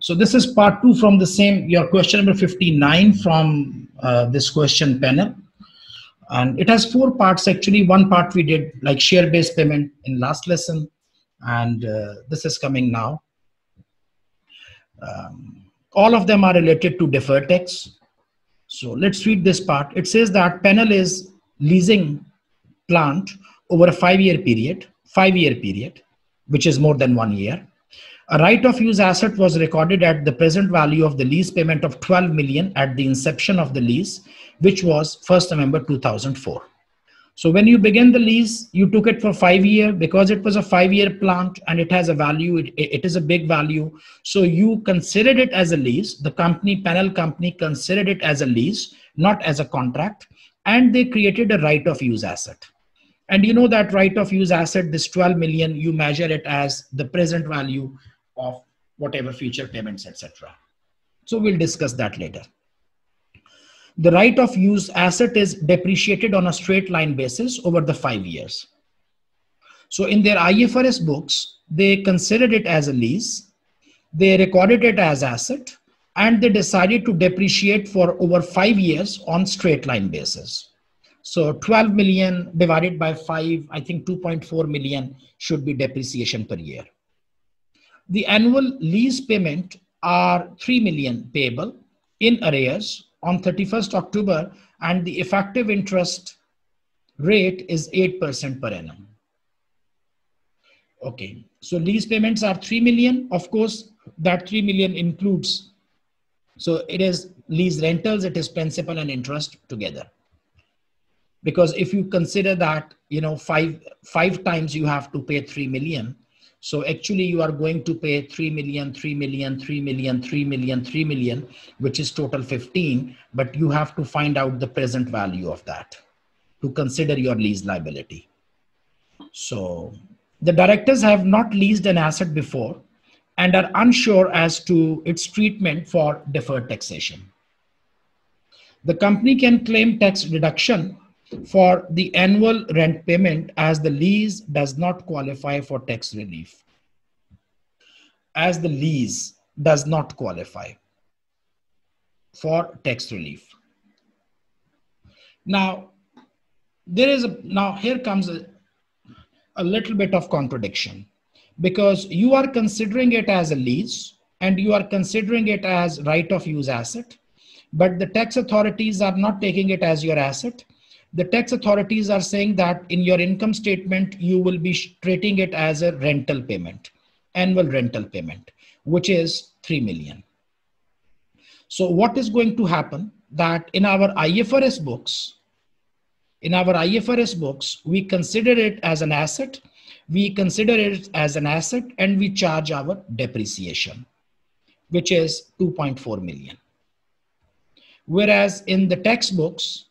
So this is part two from the same, your question number 59 from uh, this question panel. And it has four parts actually. One part we did like share-based payment in last lesson. And uh, this is coming now. Um, all of them are related to deferred tax. So let's read this part. It says that panel is leasing plant over a five-year period, five-year period, which is more than one year. A right of use asset was recorded at the present value of the lease payment of 12 million at the inception of the lease, which was 1st November 2004. So when you begin the lease, you took it for five year because it was a five year plant and it has a value. It, it is a big value. So you considered it as a lease. The company panel company considered it as a lease, not as a contract. And they created a right of use asset. And you know that right of use asset, this 12 million, you measure it as the present value of whatever future payments, etc. So we'll discuss that later the right of use asset is depreciated on a straight line basis over the five years. So in their IFRS books, they considered it as a lease, they recorded it as asset, and they decided to depreciate for over five years on straight line basis. So 12 million divided by five, I think 2.4 million should be depreciation per year. The annual lease payment are 3 million payable in arrears on 31st October and the effective interest rate is 8% per annum. Okay, so lease payments are 3 million. Of course, that 3 million includes, so it is lease rentals, it is principal and interest together. Because if you consider that, you know, five, five times you have to pay 3 million, so actually you are going to pay 3 million, 3 million, 3 million, 3 million, 3 million, which is total 15, but you have to find out the present value of that to consider your lease liability. So the directors have not leased an asset before and are unsure as to its treatment for deferred taxation. The company can claim tax deduction for the annual rent payment as the lease does not qualify for tax relief. As the lease does not qualify for tax relief. Now, there is a, now here comes a, a little bit of contradiction because you are considering it as a lease and you are considering it as right of use asset, but the tax authorities are not taking it as your asset the tax authorities are saying that in your income statement, you will be treating it as a rental payment, annual rental payment, which is 3 million. So what is going to happen that in our IFRS books, in our IFRS books, we consider it as an asset, we consider it as an asset and we charge our depreciation, which is 2.4 million. Whereas in the textbooks,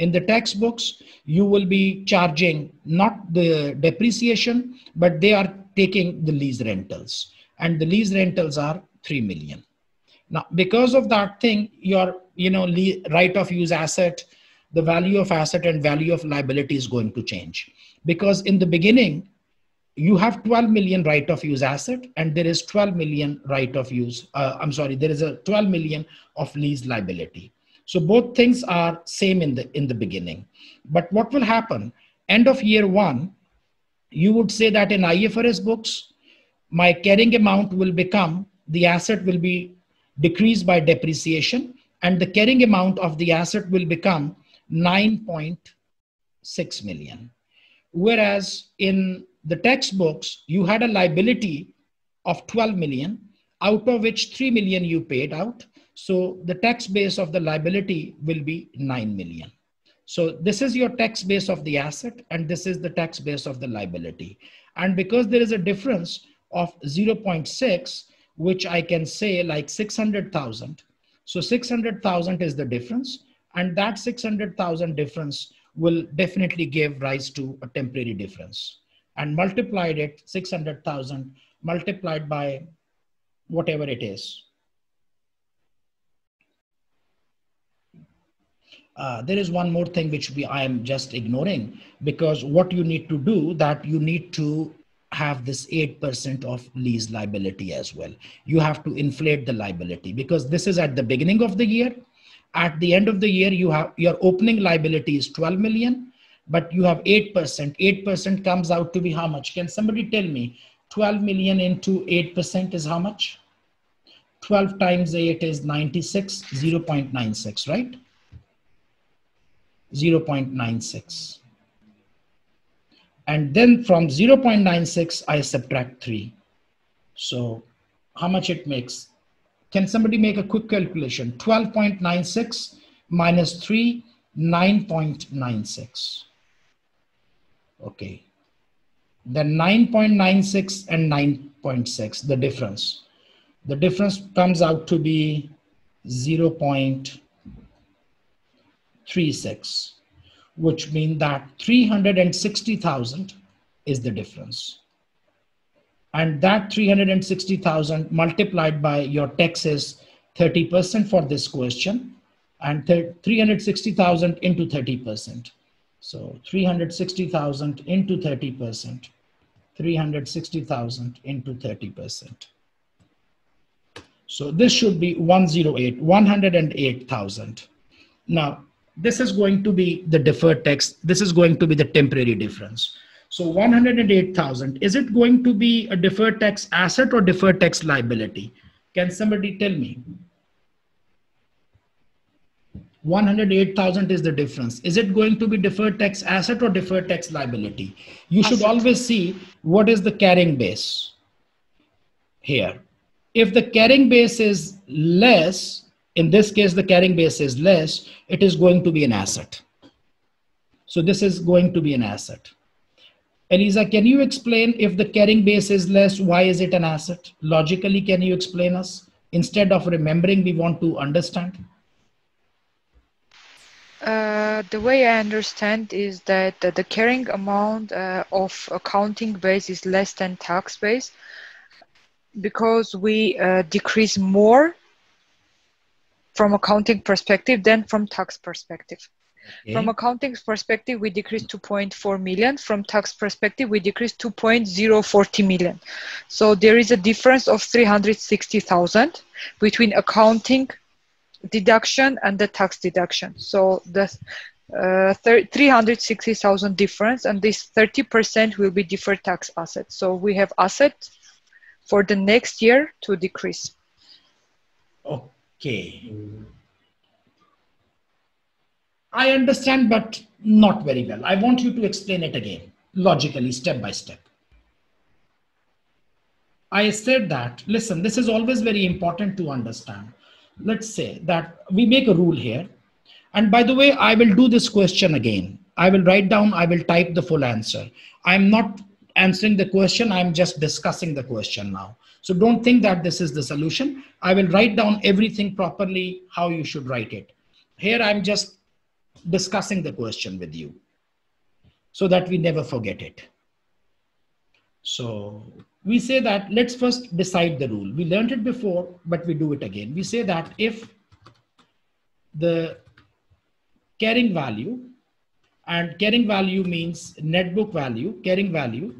in the textbooks, you will be charging not the depreciation, but they are taking the lease rentals. And the lease rentals are 3 million. Now, because of that thing, your you know, right of use asset, the value of asset and value of liability is going to change. Because in the beginning, you have 12 million right of use asset and there is 12 million right of use, uh, I'm sorry, there is a 12 million of lease liability. So both things are same in the, in the beginning. But what will happen? End of year one, you would say that in IFRS books, my carrying amount will become, the asset will be decreased by depreciation and the carrying amount of the asset will become 9.6 million. Whereas in the textbooks, you had a liability of 12 million, out of which 3 million you paid out so the tax base of the liability will be 9 million. So this is your tax base of the asset and this is the tax base of the liability. And because there is a difference of 0.6, which I can say like 600,000. So 600,000 is the difference and that 600,000 difference will definitely give rise to a temporary difference and multiplied it 600,000 multiplied by whatever it is Uh, there is one more thing which we I am just ignoring because what you need to do that you need to have this 8% of lease liability as well. You have to inflate the liability because this is at the beginning of the year. At the end of the year, you have your opening liability is 12 million, but you have 8%. 8% comes out to be how much? Can somebody tell me 12 million into 8% is how much? 12 times 8 is 96, 0.96, right? 0.96. And then from 0.96, I subtract 3. So how much it makes? Can somebody make a quick calculation? 12.96 minus 3, 9.96. Okay. Then 9.96 and 9.6, the difference. The difference comes out to be 0.36 which mean that 360,000 is the difference. And that 360,000 multiplied by your taxes 30% for this question and 360,000 into 30%. So 360,000 into 30%, 360,000 into 30%. So this should be 108, 108,000. Now, this is going to be the deferred tax. This is going to be the temporary difference. So 108,000, is it going to be a deferred tax asset or deferred tax liability? Can somebody tell me? 108,000 is the difference. Is it going to be deferred tax asset or deferred tax liability? You should always see what is the carrying base here. If the carrying base is less, in this case, the carrying base is less, it is going to be an asset. So this is going to be an asset. Elisa, can you explain if the carrying base is less, why is it an asset? Logically, can you explain us? Instead of remembering, we want to understand. Uh, the way I understand is that the carrying amount uh, of accounting base is less than tax base because we uh, decrease more from accounting perspective than from tax perspective. Okay. From accounting perspective, we decreased 2.4 million. From tax perspective, we decreased 2.040 million. So there is a difference of 360,000 between accounting deduction and the tax deduction. So the uh, 360,000 difference and this 30% will be deferred tax asset. So we have asset for the next year to decrease. Oh, Okay. I understand, but not very well. I want you to explain it again, logically, step by step. I said that, listen, this is always very important to understand. Let's say that we make a rule here. And by the way, I will do this question again. I will write down, I will type the full answer. I'm not answering the question, I'm just discussing the question now. So don't think that this is the solution. I will write down everything properly, how you should write it. Here I'm just discussing the question with you so that we never forget it. So we say that let's first decide the rule. We learned it before, but we do it again. We say that if the carrying value and carrying value means net book value, carrying value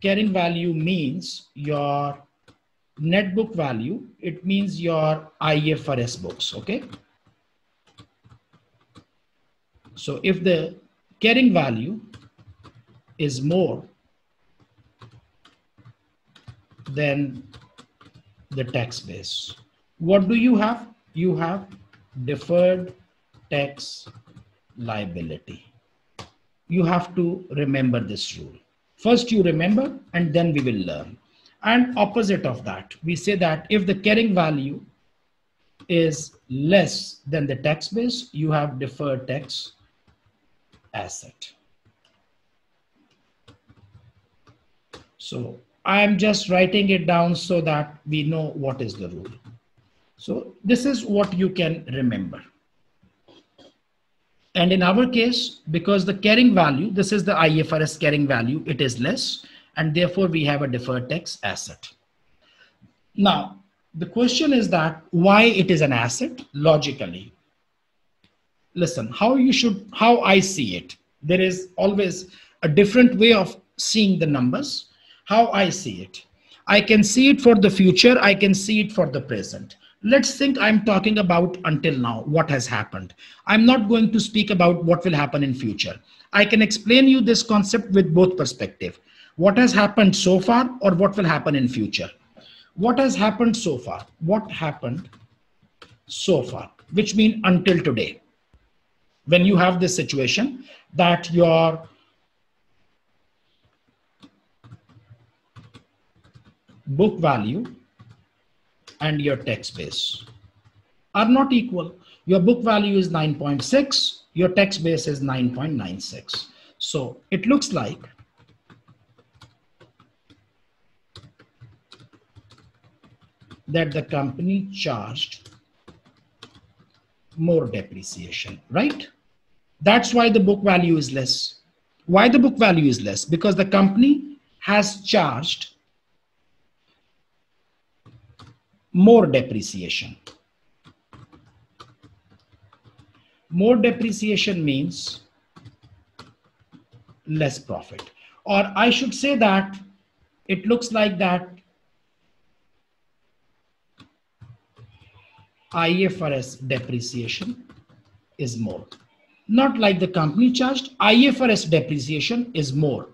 carrying value means your net book value. It means your IFRS books, okay? So if the carrying value is more than the tax base, what do you have? You have deferred tax liability. You have to remember this rule. First you remember and then we will learn. And opposite of that, we say that if the carrying value is less than the tax base, you have deferred tax asset. So I'm just writing it down so that we know what is the rule. So this is what you can remember. And in our case, because the carrying value, this is the IFRS carrying value, it is less, and therefore we have a deferred tax asset. Now, the question is that why it is an asset logically. Listen, how you should, how I see it, there is always a different way of seeing the numbers, how I see it. I can see it for the future. I can see it for the present. Let's think I'm talking about until now, what has happened. I'm not going to speak about what will happen in future. I can explain you this concept with both perspective. What has happened so far or what will happen in future. What has happened so far? What happened so far, which means until today. When you have this situation that your book value and your tax base are not equal. Your book value is 9.6, your tax base is 9.96. So it looks like that the company charged more depreciation, right? That's why the book value is less. Why the book value is less? Because the company has charged more depreciation. More depreciation means less profit. Or I should say that it looks like that IFRS depreciation is more. Not like the company charged, IFRS depreciation is more.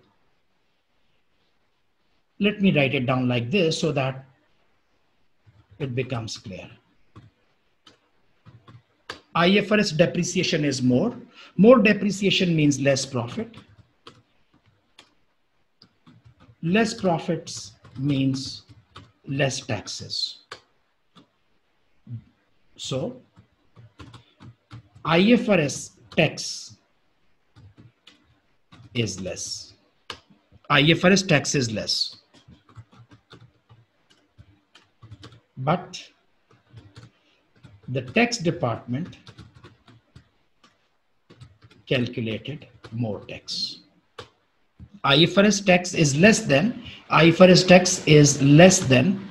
Let me write it down like this so that it becomes clear. IFRS depreciation is more. More depreciation means less profit. Less profits means less taxes. So IFRS tax is less. IFRS tax is less. But the tax department calculated more tax. IFRS tax is less than, IFRS tax is less than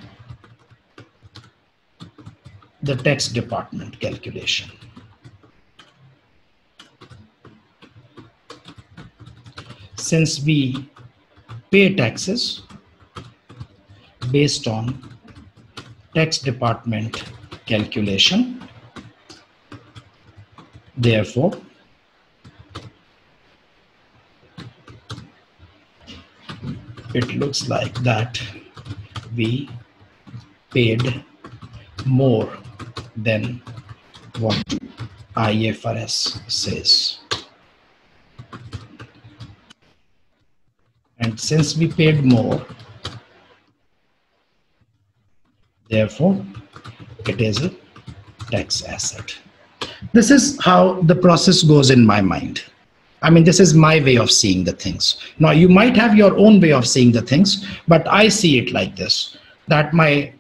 the tax department calculation. Since we pay taxes based on tax department calculation, therefore, it looks like that we paid more than what IFRS says. And since we paid more, therefore, it is a tax asset. This is how the process goes in my mind. I mean, this is my way of seeing the things. Now, you might have your own way of seeing the things, but I see it like this that my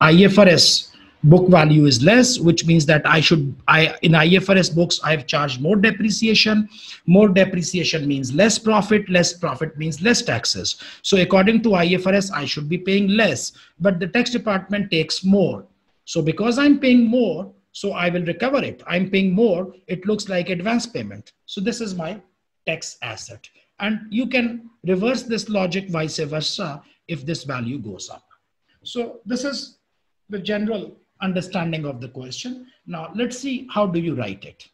IFRS book value is less which means that i should i in ifrs books i've charged more depreciation. More depreciation means less profit less profit means less taxes. So according to ifrs i should be paying less but the tax department takes more. So because i'm paying more so i will recover it. I'm paying more it looks like advance payment. So this is my tax asset. And you can reverse this logic vice versa if this value goes up. So this is the general understanding of the question. Now let's see how do you write it.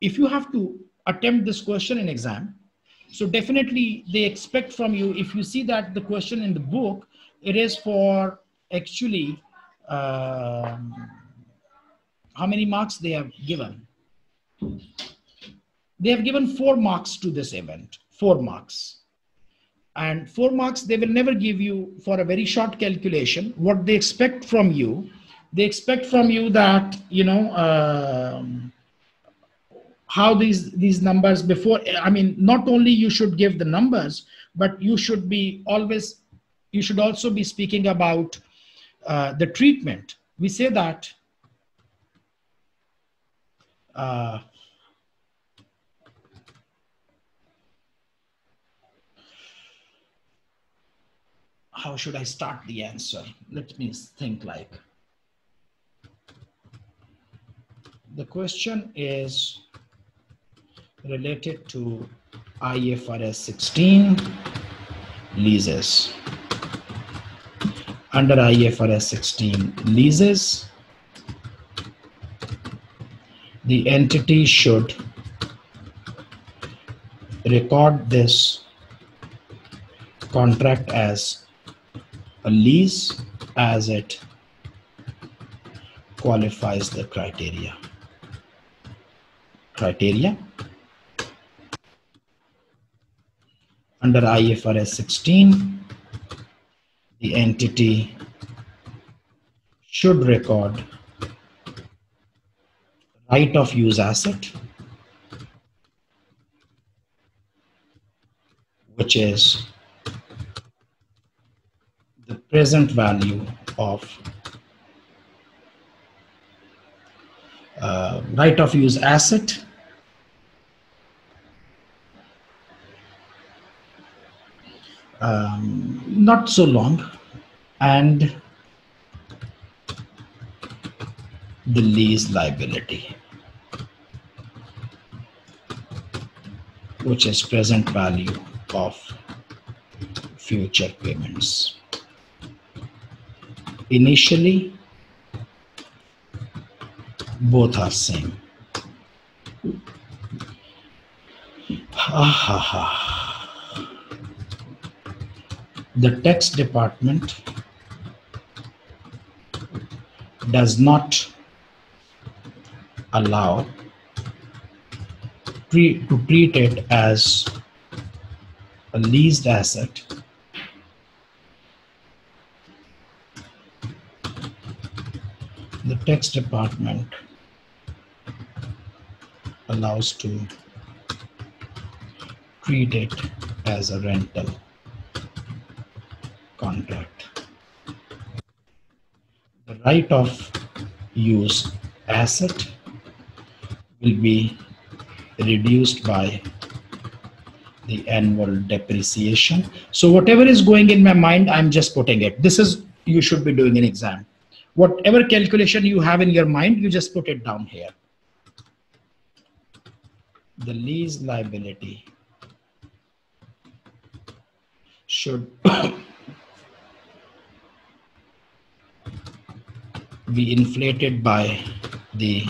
If you have to attempt this question in exam, so definitely they expect from you, if you see that the question in the book, it is for actually, um, how many marks they have given? They have given four marks to this event, four marks and four marks they will never give you for a very short calculation. What they expect from you they expect from you that you know um, how these these numbers before i mean not only you should give the numbers but you should be always you should also be speaking about uh, the treatment. We say that uh, how should I start the answer? Let me think like. The question is related to IFRS 16 leases. Under IFRS 16 leases, the entity should record this contract as a lease as it qualifies the criteria. Criteria under IFRS 16, the entity should record right of use asset, which is present value of uh, right of use asset. Um, not so long and the lease liability which is present value of future payments initially both are same. Ha ha ha. The tax department does not allow to treat it as a leased asset tax department allows to treat it as a rental contract. The right of use asset will be reduced by the annual depreciation. So whatever is going in my mind, I'm just putting it. This is you should be doing an exam. Whatever calculation you have in your mind, you just put it down here. The lease liability should be inflated by the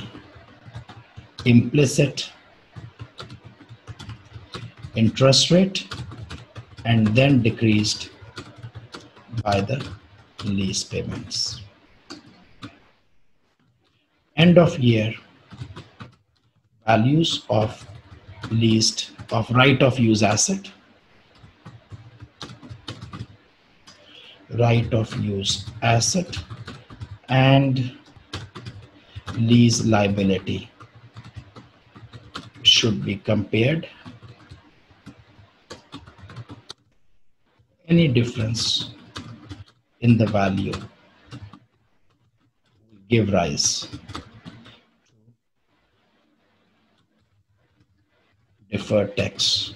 implicit interest rate and then decreased by the lease payments. End of year values of leased of right of use asset, right of use asset and lease liability should be compared. Any difference in the value give rise deferred tax.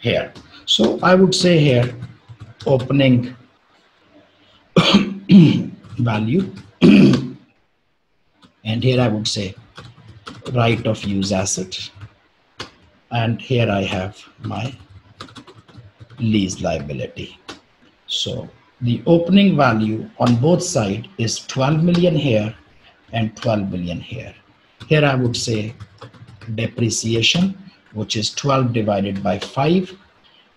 Here. So I would say here opening value. And here I would say right of use asset. And here I have my lease liability. So the opening value on both sides is 12 million here and 12 million here here I would say depreciation which is 12 divided by 5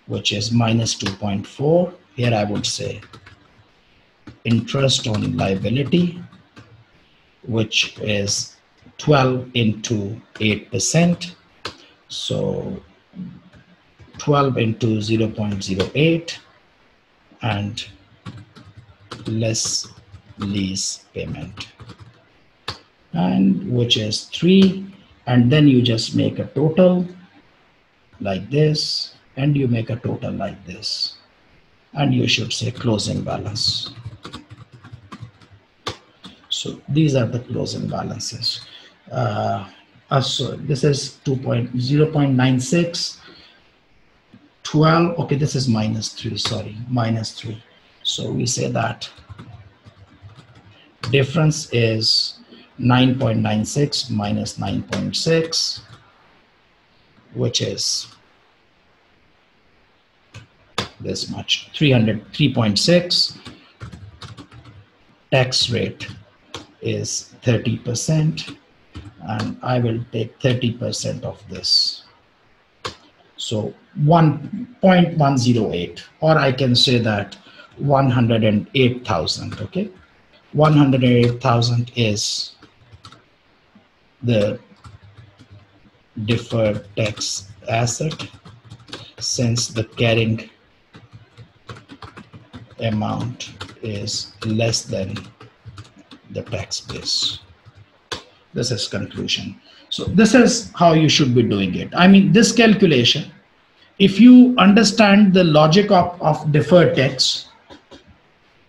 which is minus 2.4 here I would say interest on liability, which is 12 into 8%. So 12 into 0.08 and less lease payment and which is 3 and then you just make a total like this and you make a total like this and you should say closing balance so these are the closing balances. Uh, uh, so this is 2.0.96, 12, okay, this is minus 3, sorry, minus 3. So we say that difference is 9.96 minus 9.6 which is this much 300 3.6 tax rate is 30% and I will take 30% of this. So 1.108 or I can say that 108,000 okay 108,000 is the deferred tax asset since the carrying amount is less than the tax base. This is conclusion. So this is how you should be doing it. I mean, this calculation, if you understand the logic of, of deferred tax,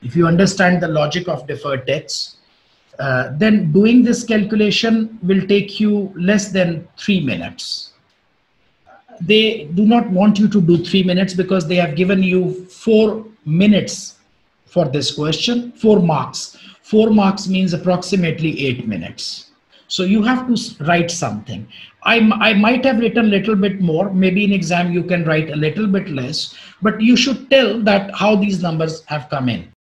if you understand the logic of deferred tax, uh, then doing this calculation will take you less than three minutes. They do not want you to do three minutes because they have given you four minutes for this question, four marks. Four marks means approximately eight minutes. So you have to write something. I, I might have written a little bit more. Maybe in exam you can write a little bit less, but you should tell that how these numbers have come in.